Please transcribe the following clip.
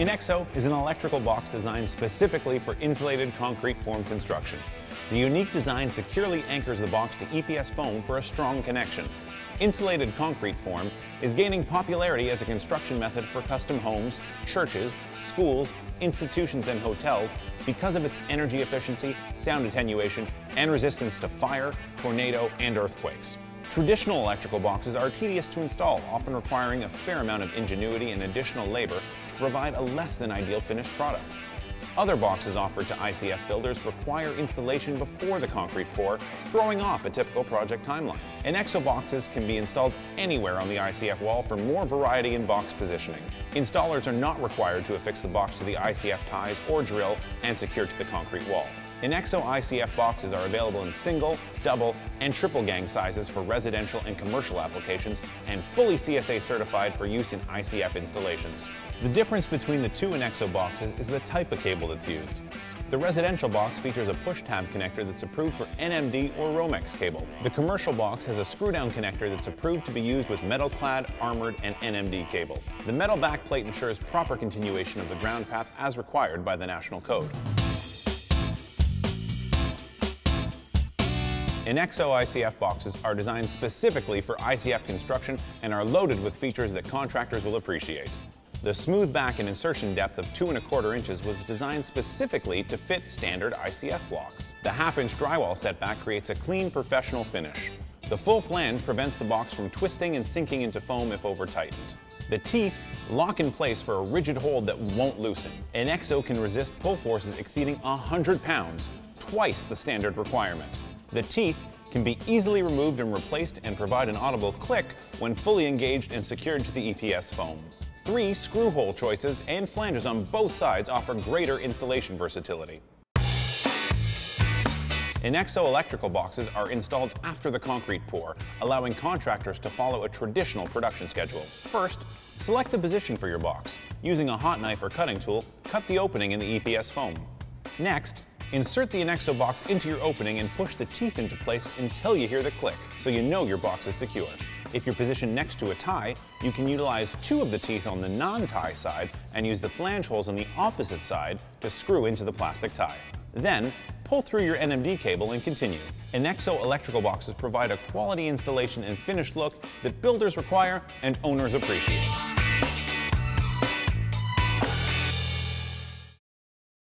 Inexo is an electrical box designed specifically for insulated concrete form construction. The unique design securely anchors the box to EPS foam for a strong connection. Insulated concrete form is gaining popularity as a construction method for custom homes, churches, schools, institutions, and hotels because of its energy efficiency, sound attenuation, and resistance to fire, tornado, and earthquakes. Traditional electrical boxes are tedious to install, often requiring a fair amount of ingenuity and additional labor to provide a less than ideal finished product. Other boxes offered to ICF builders require installation before the concrete pour, throwing off a typical project timeline. Inexo boxes can be installed anywhere on the ICF wall for more variety in box positioning. Installers are not required to affix the box to the ICF ties or drill and secure to the concrete wall. Inexo ICF boxes are available in single, double, and triple gang sizes for residential and commercial applications and fully CSA certified for use in ICF installations. The difference between the two Inexo boxes is the type of cable that's used. The residential box features a push tab connector that's approved for NMD or Romex cable. The commercial box has a screw down connector that's approved to be used with metal clad, armored, and NMD cable. The metal backplate ensures proper continuation of the ground path as required by the national code. Inexo ICF boxes are designed specifically for ICF construction and are loaded with features that contractors will appreciate. The smooth back and insertion depth of two and a quarter inches was designed specifically to fit standard ICF blocks. The half inch drywall setback creates a clean professional finish. The full flange prevents the box from twisting and sinking into foam if over tightened. The teeth lock in place for a rigid hold that won't loosen. Inexo can resist pull forces exceeding 100 pounds, twice the standard requirement. The teeth can be easily removed and replaced and provide an audible click when fully engaged and secured to the EPS foam. Three screw hole choices and flanges on both sides offer greater installation versatility. Inexo electrical boxes are installed after the concrete pour, allowing contractors to follow a traditional production schedule. First, select the position for your box. Using a hot knife or cutting tool, cut the opening in the EPS foam. Next, Insert the Inexo box into your opening and push the teeth into place until you hear the click, so you know your box is secure. If you're positioned next to a tie, you can utilize two of the teeth on the non-tie side and use the flange holes on the opposite side to screw into the plastic tie. Then, pull through your NMD cable and continue. Inexo electrical boxes provide a quality installation and finished look that builders require and owners appreciate.